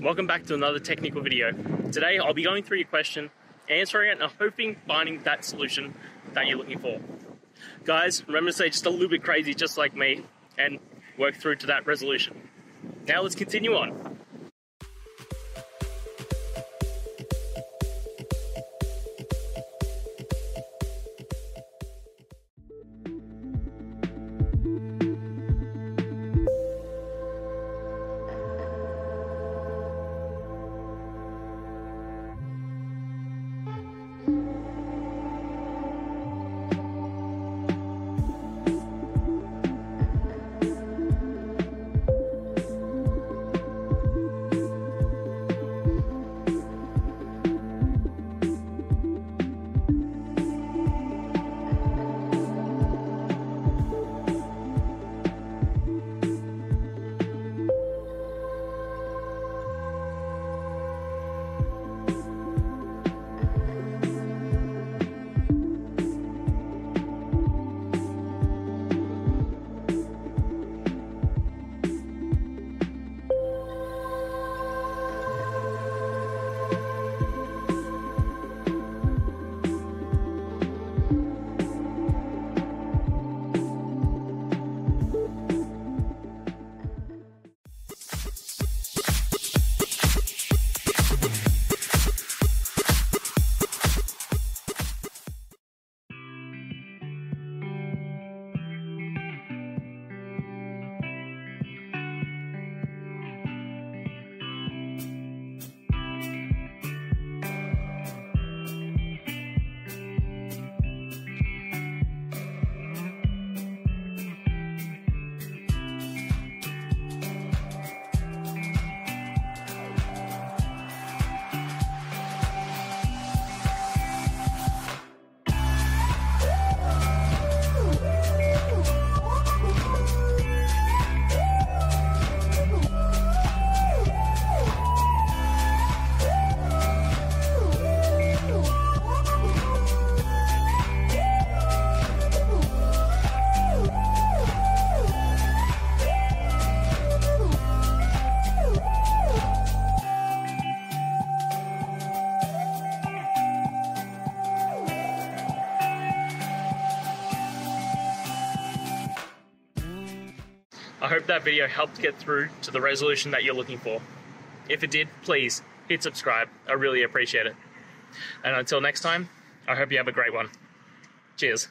Welcome back to another technical video. Today I'll be going through your question, answering it, and hoping finding that solution that you're looking for. Guys, remember to stay just a little bit crazy just like me and work through to that resolution. Now let's continue on. I hope that video helped get through to the resolution that you're looking for. If it did, please hit subscribe. I really appreciate it. And until next time, I hope you have a great one. Cheers.